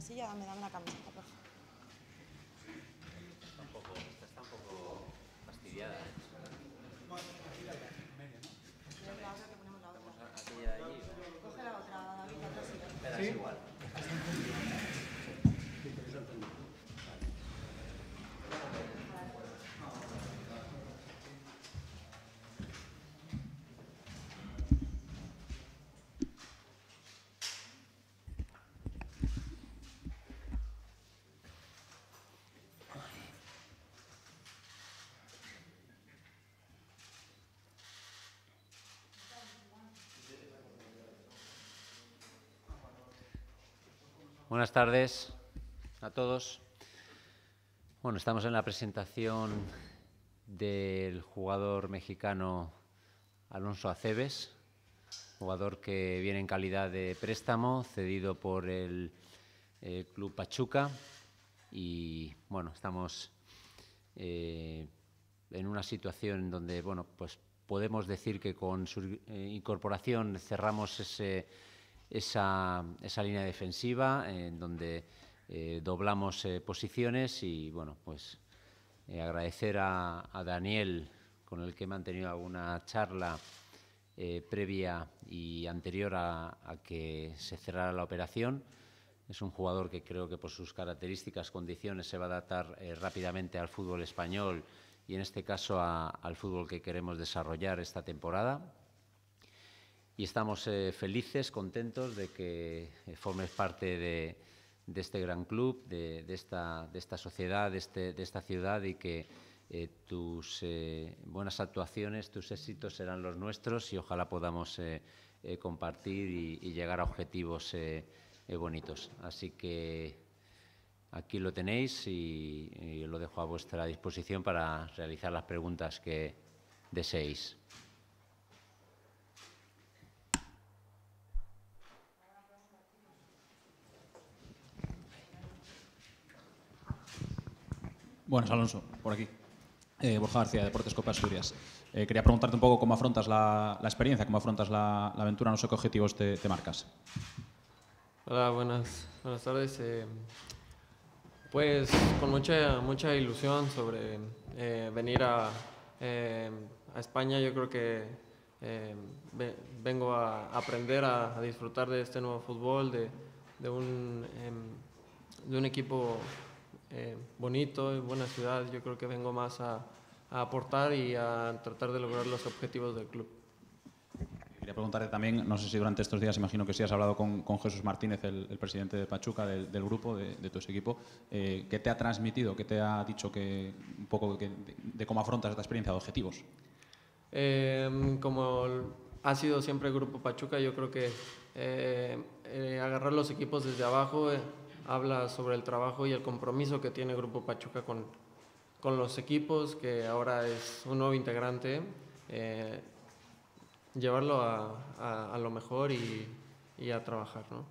esa silla dame, dame la camiseta, por favor. Está un poco, esta está un poco fastidiada. ¿eh? Ponemos la otra que ponemos la otra. Aquella de allí. Coge la otra, David, la otra silla. Espera, es igual. Buenas tardes a todos. Bueno, estamos en la presentación del jugador mexicano Alonso Aceves, jugador que viene en calidad de préstamo, cedido por el Club Pachuca. Y bueno, estamos eh, en una situación donde bueno, pues podemos decir que con su eh, incorporación cerramos ese, esa, esa línea defensiva en donde eh, doblamos eh, posiciones y bueno, pues eh, agradecer a, Daniel con el que he mantenido alguna charla previa y anterior a, que se cerrara la operación. Es un jugador que creo que por sus características, condiciones, se va a adaptar rápidamente al fútbol español y en este caso a- al fútbol que queremos desarrollar esta temporada. Y estamos eh, felices, contentos de que eh, formes parte de, este gran club, de, esta, sociedad, de, este- de esta ciudad y que eh, tus buenas actuaciones, tus éxitos serán los nuestros y ojalá podamos compartir y, llegar a objetivos bonitos. Así que aquí lo tenéis y lo dejo a vuestra disposición para realizar las preguntas que deseéis. Buenas, Alonso, por aquí. Eh, Borja García, Deportes Copa Asturias. Eh, quería preguntarte un poco cómo afrontas la, experiencia, cómo afrontas la, aventura, no sé qué objetivos te, marcas. Hola, buenas, buenas tardes. Eh, pues con mucha, mucha ilusión sobre venir a, España, yo creo que ve- vengo a aprender a, a disfrutar de este nuevo fútbol, de, de un, em, de un equipo eh, bonito, y buena ciudad. Yo creo que vengo más a, a aportar y a tratar de lograr los objetivos del club. Quería preguntarte también, no sé si durante estos días, imagino que sí has hablado con, con Jesús Martínez, el, el presidente de Pachuca, del, del grupo, de, de tu equipo. Eh, ¿Qué te ha transmitido, qué te ha dicho que, un poco que- de, de cómo afrontas esta experiencia de objetivos? Eh, como el- ha sido siempre el Grupo Pachuca, yo creo que eh, eh, agarrar los equipos desde abajo eh, habla sobre el trabajo y el compromiso que tiene Grupo Pachuca con, con los equipos, que ahora es un nuevo integrante, eh, llevarlo a, a- a lo mejor y, y a trabajar. ¿no?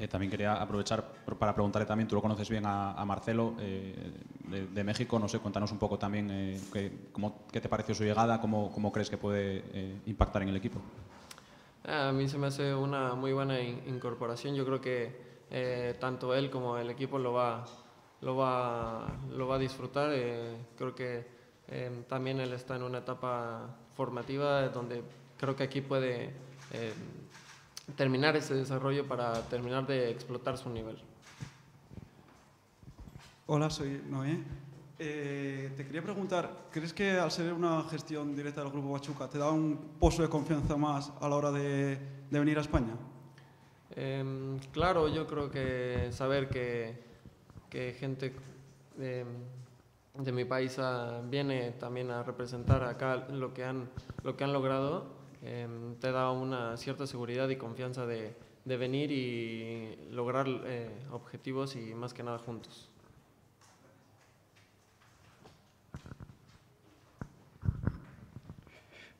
Eh, también quería aprovechar para preguntarle también, tú lo conoces bien a, Marcelo eh, de, México, no sé, cuéntanos un poco también eh, qué, te pareció su llegada, cómo, crees que puede impactar en el equipo. A mí se me hace una muy buena in- incorporación. Yo creo que tanto él como el equipo lo va, lo va, lo va a disfrutar. Creo que también él está en una etapa formativa donde creo que aquí puede terminar ese desarrollo para terminar de explotar su nivel. Hola, soy Noé. Eh, te quería preguntar, ¿crees que al ser una gestión directa del Grupo Pachuca te da un pozo de confianza más a la hora de, de venir a España? Em, claro, yo creo que saber que, que gente de, de mi país ah, viene también a representar acá lo que han, lo que han logrado, em, te da una cierta seguridad y confianza de, de venir y lograr eh, objetivos y más que nada juntos.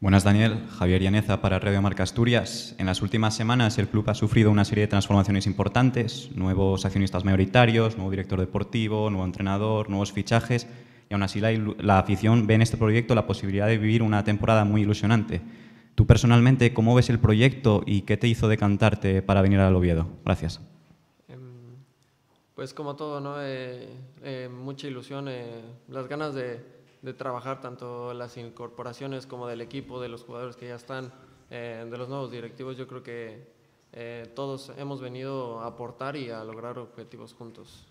Buenas, Daniel. Javier Llaneza para Radio Marca Asturias. En las últimas semanas el club ha sufrido una serie de transformaciones importantes, nuevos accionistas mayoritarios, nuevo director deportivo, nuevo entrenador, nuevos fichajes, y aún así la, la afición ve en este proyecto la posibilidad de vivir una temporada muy ilusionante. Tú personalmente, ¿cómo ves el proyecto y qué te hizo decantarte para venir al Oviedo? Gracias. Em, Pues como todo, ¿no? Eh, eh, mucha ilusión, eh, las ganas de, de trabajar tanto las incorporaciones como del equipo, de los jugadores que ya están, eh, de los nuevos directivos. Yo creo que eh, todos hemos venido a aportar y a lograr objetivos juntos.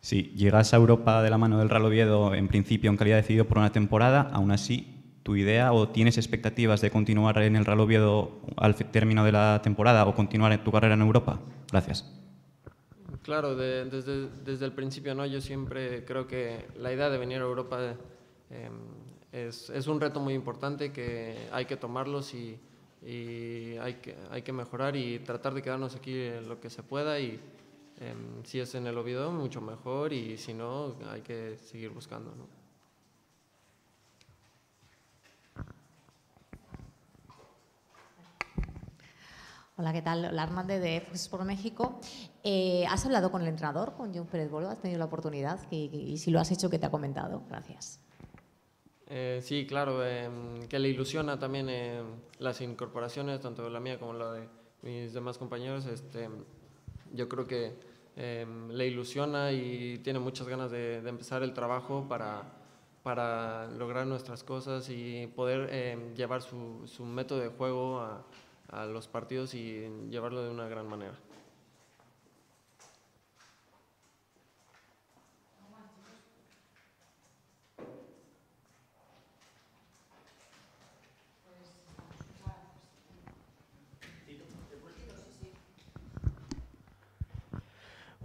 Si llegas a Europa de la mano del Real Oviedo, en principio en calidad decidido por una temporada, aún así, ¿tu idea o tienes expectativas de continuar en el Real Oviedo al término de la temporada o continuar en tu carrera en Europa? Gracias. Claro, de- desde, desde el principio, ¿no? Yo siempre creo que la idea de venir a Europa eh, es, es un reto muy importante que hay que tomarlos y, y hay, que, hay que mejorar y tratar de quedarnos aquí lo que se pueda y eh, si es en el Oviedo, mucho mejor y si no, hay que seguir buscando. Hola, ¿qué tal? La Hernández de Fuerzas por México. Eh, ¿Has hablado con el entrenador, con John Pérez Bolo? ¿Has tenido la oportunidad? Y, y si lo has hecho, ¿qué te ha comentado? Gracias. Eh, sí, claro, em, que le ilusiona también em, las incorporaciones, tanto la mía como la de mis demás compañeros. Este, yo creo que em, le ilusiona y tiene muchas ganas de, de empezar el trabajo para, para lograr nuestras cosas y poder em, llevar su, su método de juego a, a los partidos y llevarlo de una gran manera.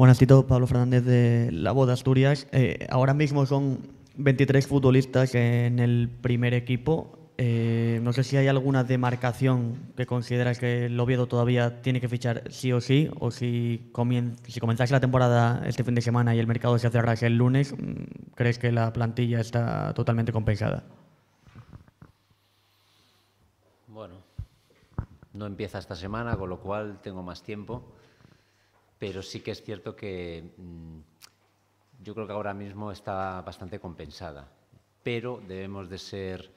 Buenas, Tito. Pablo Fernández de La Voz Asturias. Eh, ahora mismo son 23 futbolistas en el primer equipo. Eh, no sé si hay alguna demarcación que consideras que el Oviedo todavía tiene que fichar sí o sí, o si, comien comenzase la temporada este fin de semana y el mercado se cerrase el lunes, mm, ¿crees que la plantilla está totalmente compensada? Bueno, no empieza esta semana, con lo cual tengo más tiempo, pero sí que es cierto que mm, yo creo que ahora mismo está bastante compensada, pero debemos de ser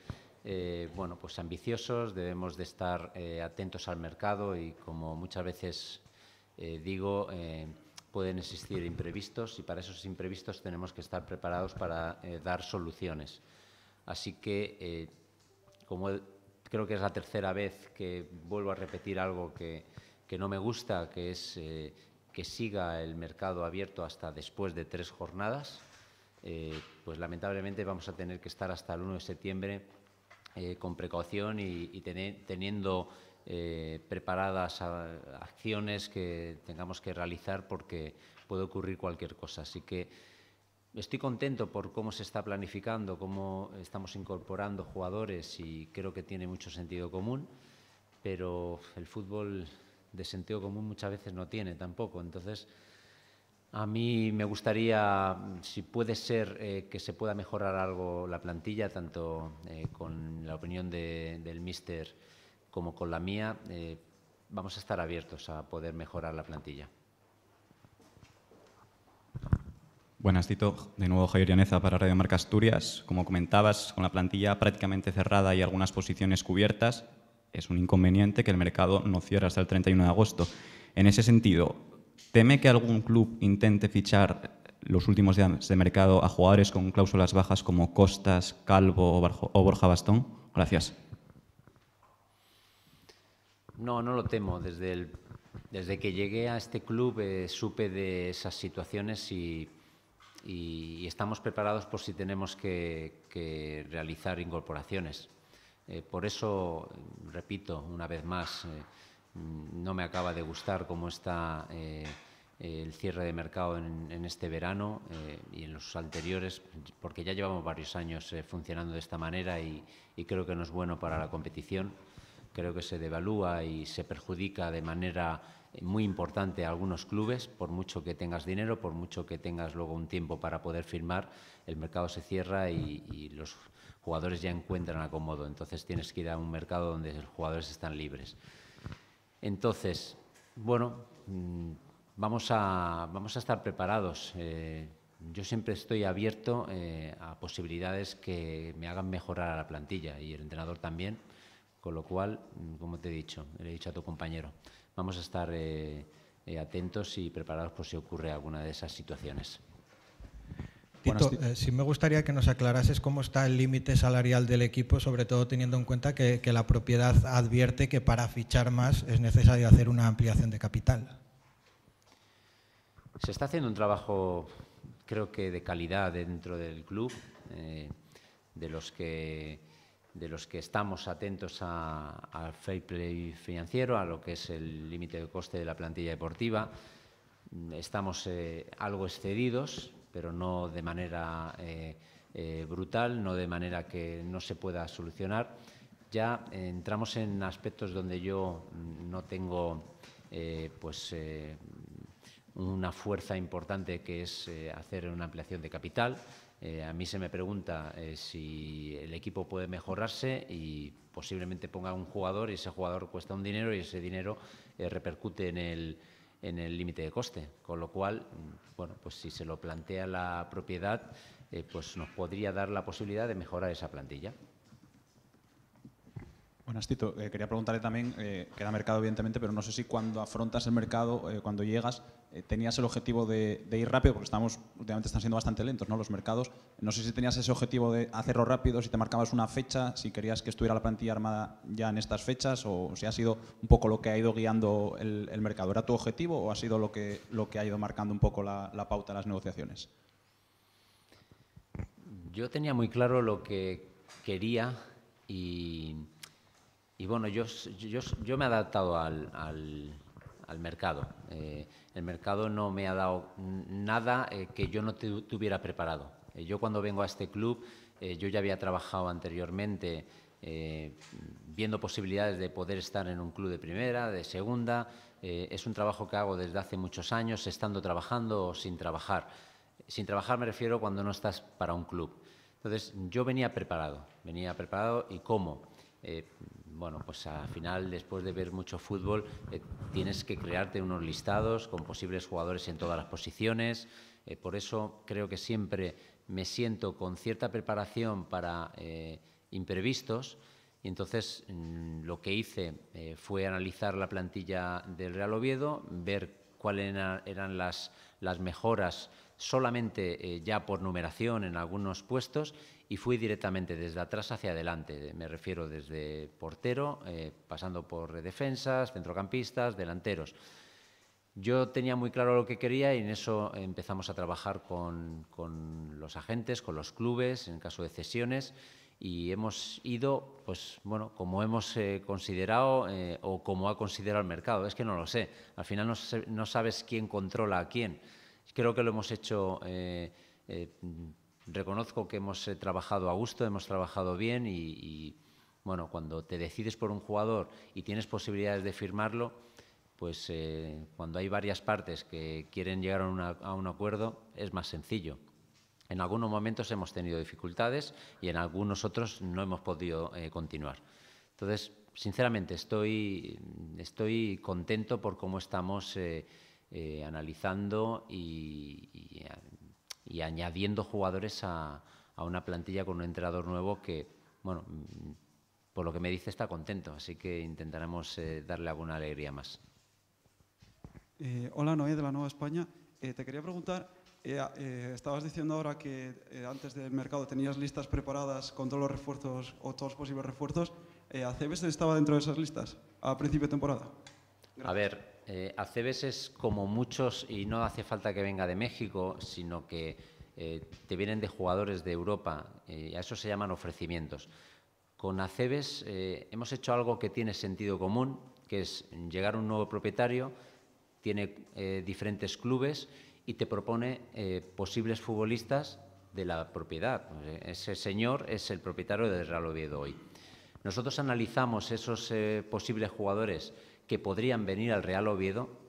eh, bueno, pues ambiciosos, debemos de estar eh, atentos al mercado y como muchas veces eh, digo, pueden existir imprevistos y para esos imprevistos tenemos que estar preparados para dar soluciones. Así que, como creo que es la tercera vez que vuelvo a repetir algo que, que no me gusta, que es que siga el mercado abierto hasta después de tres jornadas, pues lamentablemente vamos a tener que estar hasta el 1 de septiembre eh, con precaución y, y teniendo eh, preparadas a- acciones que tengamos que realizar porque puede ocurrir cualquier cosa. Así que estoy contento por cómo se está planificando, cómo estamos incorporando jugadores y creo que tiene mucho sentido común, pero el fútbol de sentido común muchas veces no tiene tampoco. Entonces, a mí me gustaría, si puede ser, eh, que se pueda mejorar algo la plantilla, tanto eh, con la opinión de- del míster como con la mía. eh, vamos a estar abiertos a poder mejorar la plantilla. Buenas, Tito. De nuevo, Javier Llaneza para Radio Marca Asturias. Como comentabas, con la plantilla prácticamente cerrada y algunas posiciones cubiertas, es un inconveniente que el mercado no cierre hasta el 31 de agosto. En ese sentido, ¿teme que algún club intente fichar los últimos días de mercado a jugadores con cláusulas bajas como Costas, Calvo o Borja Bastón? Gracias. No, no lo temo. Desde, desde que llegué a este club eh, supe de esas situaciones y, estamos preparados por si tenemos que, que realizar incorporaciones. Eh, por eso, repito una vez más, eh, no me acaba de gustar cómo está eh, el cierre de mercado en, este verano eh, y en los anteriores, porque ya llevamos varios años eh, funcionando de esta manera y, creo que no es bueno para la competición. Creo que se devalúa y se perjudica de manera eh, muy importante a algunos clubes, por mucho que tengas dinero, por mucho que tengas luego un tiempo para poder firmar, el mercado se cierra y los jugadores ya encuentran acomodo. Entonces tienes que ir a un mercado donde los jugadores están libres. Entonces, bueno, mm, vamos a, vamos a estar preparados. Eh, yo siempre estoy abierto eh, a posibilidades que me hagan mejorar a la plantilla y el entrenador también, con lo cual, mm, como te he dicho, le he dicho a tu compañero, vamos a estar eh, atentos y preparados por si ocurre alguna de esas situaciones. Tito, eh, sí me gustaría que nos aclarases cómo está el límite salarial del equipo, sobre todo teniendo en cuenta que, que, la propiedad advierte que para fichar más es necesario hacer una ampliación de capital. Se está haciendo un trabajo, creo que de calidad dentro del club, eh, de, los que, de los que estamos atentos al fair play financiero, a lo que es el límite de coste de la plantilla deportiva. Estamos eh, algo excedidos, pero no de manera eh, eh, brutal, no de manera que no se pueda solucionar. Ya entramos en aspectos donde yo no tengo eh, pues, eh, una fuerza importante que es eh, hacer una ampliación de capital. Eh, a mí se me pregunta si el equipo puede mejorarse y posiblemente ponga un jugador y ese jugador cuesta un dinero y ese dinero repercute en el en el límite de coste, con lo cual, bueno, pues si se lo plantea la propiedad, eh, pues nos podría dar la posibilidad de mejorar esa plantilla. Buenas, Tito. Eh, quería preguntarle también, eh, queda mercado evidentemente, pero no sé si cuando afrontas el mercado, eh, cuando llegas, eh, tenías el objetivo de, ir rápido, porque estamos, últimamente están siendo bastante lentos ¿no? los mercados. No sé si tenías ese objetivo de hacerlo rápido, si te marcabas una fecha, si querías que estuviera la plantilla armada ya en estas fechas, o si ha sido un poco lo que ha ido guiando el, el mercado. ¿Era tu objetivo o ha sido lo que, lo que ha ido marcando un poco la, la pauta de las negociaciones? Yo tenía muy claro lo que quería y y bueno, yo, yo, yo me he adaptado al, al, mercado. Eh, el mercado no me ha dado nada eh, que yo no tuviera preparado. Eh, yo cuando vengo a este club, yo ya había trabajado anteriormente viendo posibilidades de poder estar en un club de primera, de segunda. Es un trabajo que hago desde hace muchos años, estando trabajando o sin trabajar. Sin trabajar me refiero cuando no estás para un club. Entonces, yo venía preparado, venía preparado y cómo. Eh, bueno, pues al final, después de ver mucho fútbol, eh, tienes que crearte unos listados con posibles jugadores en todas las posiciones. Eh, por eso creo que siempre me siento con cierta preparación para eh, imprevistos. Y entonces mmm, lo que hice fue analizar la plantilla del Real Oviedo, ver cuáles eran las mejoras solamente eh, ya por numeración en algunos puestos y fui directamente desde atrás hacia adelante. Me refiero desde portero, eh, pasando por defensas, centrocampistas, delanteros. Yo tenía muy claro lo que quería y en eso empezamos a trabajar con, con los agentes, con los clubes, en caso de cesiones, y hemos ido, pues bueno, como hemos eh, considerado o como ha considerado el mercado. Es que no lo sé. Al final no, no sabes quién controla a quién. Creo que lo hemos hecho. Eh, eh, reconozco que hemos eh, trabajado a gusto, hemos trabajado bien y, y, bueno, cuando te decides por un jugador y tienes posibilidades de firmarlo, pues eh, cuando hay varias partes que quieren llegar a, una, a, un acuerdo es más sencillo. En algunos momentos hemos tenido dificultades y en algunos otros no hemos podido eh, continuar. Entonces, sinceramente, estoy, estoy contento por cómo estamos eh, eh analizando y, y y añadiendo jugadores a, a, una plantilla con un entrenador nuevo que, bueno, mm, por lo que me dice está contento, así que intentaremos eh, darle alguna alegría más. Eh, hola, Noé de la Nueva España. Eh, te quería preguntar, eh, eh, estabas diciendo ahora que eh, antes del mercado tenías listas preparadas con todos los refuerzos o todos los posibles refuerzos. ¿Acebes estaba dentro de esas listas? a principio de temporada? A ver, eh, Acebes es como muchos, y no hace falta que venga de México, sino que eh, te vienen de jugadores de Europa, eh, a eso se llaman ofrecimientos. Con Acebes eh, hemos hecho algo que tiene sentido común, que es llegar un nuevo propietario, tiene eh, diferentes clubes y te propone eh, posibles futbolistas de la propiedad. Ese señor es el propietario del Real Oviedo hoy. Nosotros analizamos esos posibles jugadores que podrían venir al Real Oviedo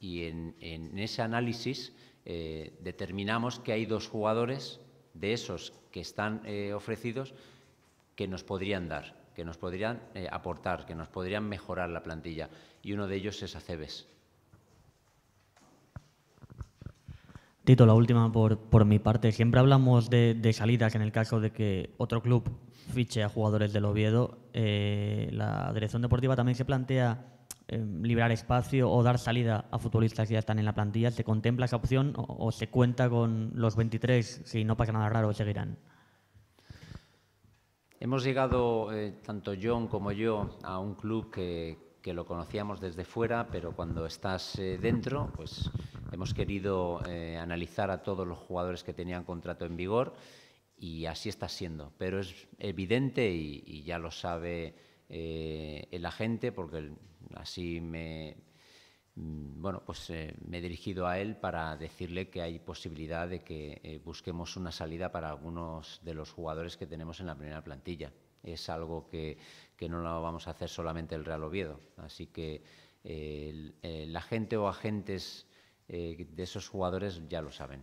y en, ese análisis eh, determinamos que hay dos jugadores de esos que están eh, ofrecidos que nos podrían dar, que nos podrían eh, aportar, que nos podrían mejorar la plantilla. Y uno de ellos es Acebes. Tito, la última por, por mi parte. Siempre hablamos de, salidas en el caso de que otro club fiche a jugadores del Oviedo. La dirección deportiva también se plantea eh, liberar espacio o dar salida a futbolistas que ya están en la plantilla. ¿Se contempla esa opción o, se cuenta con los 23 si no pasa nada raro seguirán? Hemos llegado, eh, tanto John como yo, a un club que, que lo conocíamos desde fuera, pero cuando estás eh, dentro, pues hemos querido eh, analizar a todos los jugadores que tenían contrato en vigor y así está siendo. Pero es evidente y ya lo sabe eh, el agente, porque así me, mm, bueno, pues eh, me he dirigido a él para decirle que hay posibilidad de que eh, busquemos una salida para algunos de los jugadores que tenemos en la primera plantilla. Es algo que, que no lo vamos a hacer solamente el Real Oviedo. Así que eh, el, el agente o agentes eh, de esos jugadores ya lo saben.